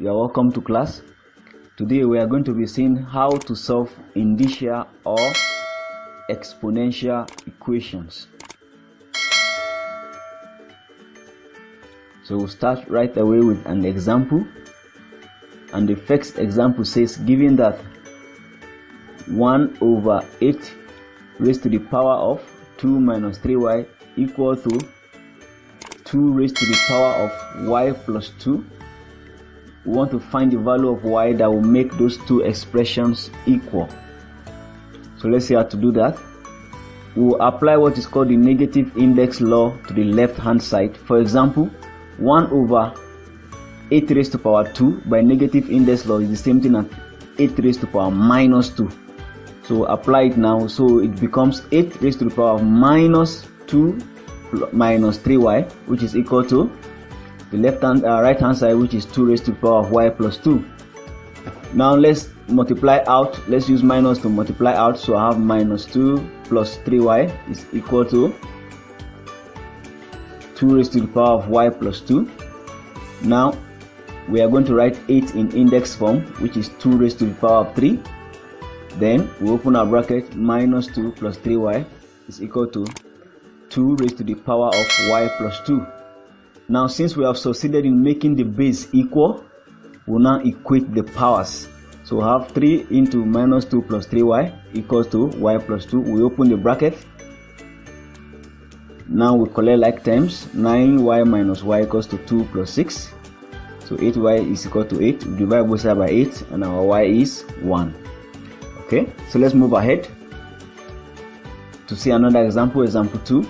You are welcome to class. Today we are going to be seeing how to solve indicial or exponential equations. So we'll start right away with an example. And the first example says given that 1 over 8 raised to the power of 2 minus 3y equal to 2 raised to the power of y plus 2 we want to find the value of y that will make those two expressions equal. So let's see how to do that. We'll apply what is called the negative index law to the left hand side. For example 1 over 8 raised to power 2 by negative index law is the same thing as 8 raised to power minus 2 so apply it now. So it becomes 8 raised to the power minus 2 minus 3y which is equal to the left hand uh, right hand side which is 2 raised to the power of y plus 2 now let's multiply out let's use minus to multiply out so i have minus 2 plus 3y is equal to 2 raised to the power of y plus 2 now we are going to write 8 in index form which is 2 raised to the power of 3 then we open our bracket minus 2 plus 3y is equal to 2 raised to the power of y plus 2 now, since we have succeeded in making the base equal, we'll now equate the powers. So we have 3 into minus 2 plus 3y equals to y plus 2. We open the bracket. Now we collect like terms. 9y minus y equals to 2 plus 6. So 8y is equal to 8. We divide both sides by 8 and our y is 1. Okay, so let's move ahead to see another example. Example 2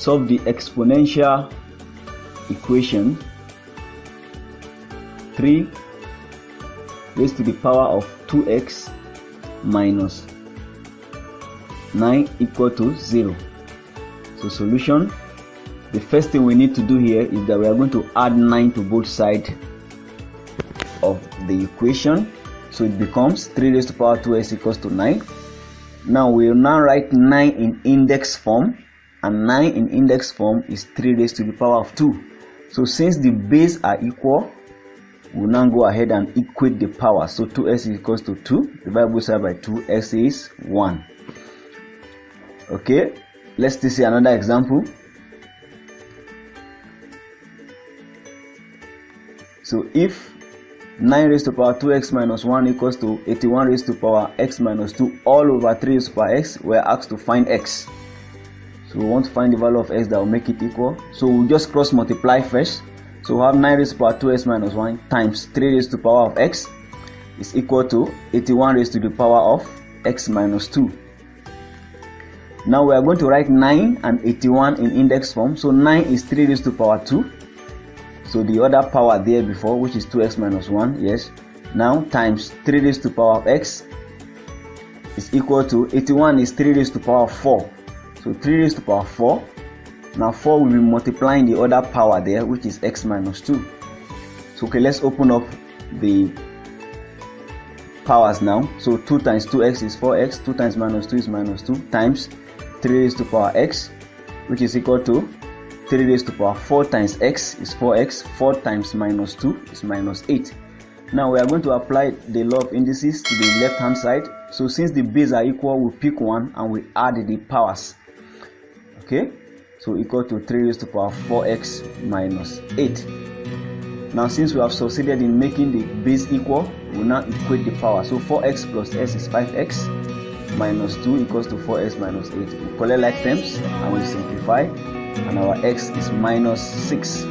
solve the exponential equation. 3 raised to the power of 2x minus 9 equal to 0 so solution the first thing we need to do here is that we are going to add 9 to both sides of the equation. So it becomes 3 raised to the power 2x equals to 9 now we will now write 9 in index form and 9 in index form is 3 raised to the power of 2 so since the base are equal we'll now go ahead and equate the power. So 2x is equals to 2 divide both sides by 2 x is 1 okay let's see another example. So if 9 raised to power 2x minus 1 equals to 81 raised to power x minus 2 all over 3 raised to power x we're asked to find x so we want to find the value of x that will make it equal. So we'll just cross multiply first. So we have 9 raised to the power 2x minus 1 times 3 raised to the power of x is equal to 81 raised to the power of x minus 2 now we are going to write 9 and 81 in index form. So 9 is 3 raised to the power 2 so the other power there before which is 2x minus 1 yes. Now times 3 raised to the power of x is equal to 81 is 3 raised to the power of 4 so 3 raised to the power 4. Now 4 will be multiplying the other power there, which is x minus 2. So okay, let's open up the powers now. So 2 times 2x is 4x, 2 times minus 2 is minus 2, times 3 raised to the power x, which is equal to 3 raised to power 4 times x is 4x, 4 times minus 2 is minus 8. Now we are going to apply the law of indices to the left hand side. So since the base are equal, we pick one and we add the powers okay so equal to 3 raised to the power 4x minus 8 now since we have succeeded in making the base equal we now equate the power. So 4x plus s is 5x minus 2 equals to 4x minus 8 we collect like terms and we simplify and our x is minus 6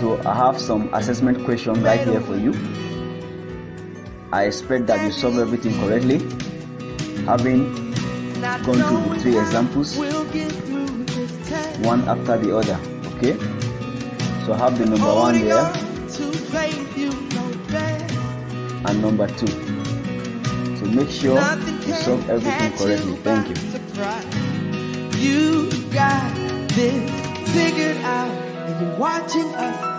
so i have some assessment question right here for you. I expect that you solve everything correctly. Having gone through the three examples. One after the other okay? So I have the number one there. and number two. So make sure you solve everything correctly. thank you. you got this figured out and you're watching us